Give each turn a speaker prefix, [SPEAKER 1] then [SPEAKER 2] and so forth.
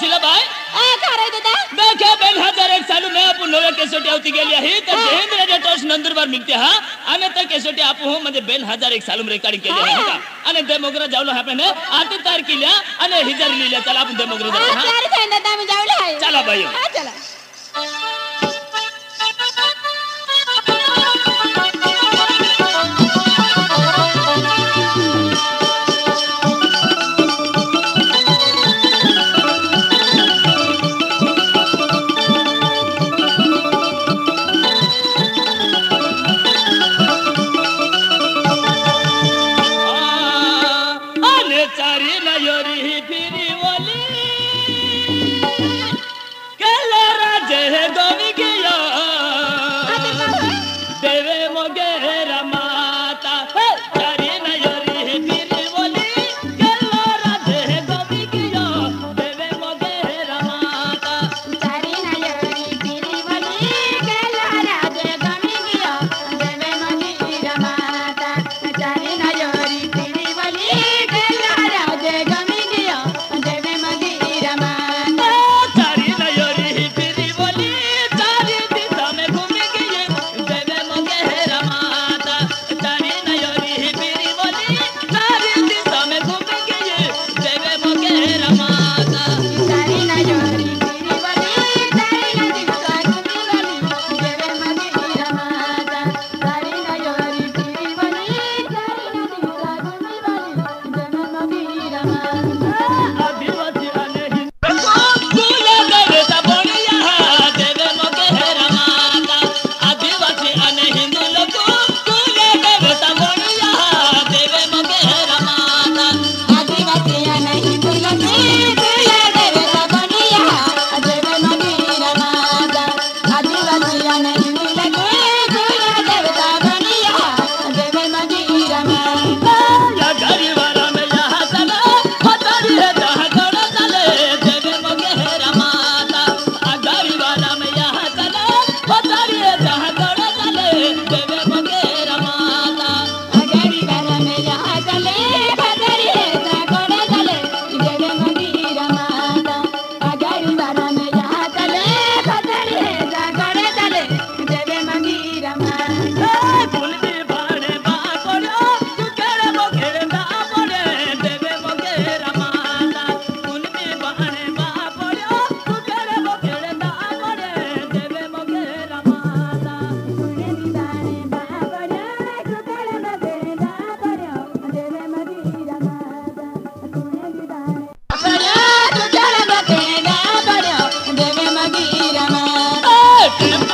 [SPEAKER 1] शिला bye
[SPEAKER 2] काय दादा?
[SPEAKER 1] देखा बेन हजार एक साल में आपण नव्या केसोटी आवती गेली आहे तर जयेंद्र टॉस नंदुरबार मिळते हा आणि त्या केसोटी हो म्हणजे बेन हजार एक साल रेकॉर्डिंग केली का आणि ते मोगरा जावलो आपण आठ तारखेला आणि हिजार लिहिल्या चला आपण ते मोगरा जाऊ हा
[SPEAKER 2] चार दादा आम्ही जाऊले आहे
[SPEAKER 1] चला बाई
[SPEAKER 2] हा चला। चारी नयोरी फिरी Hey!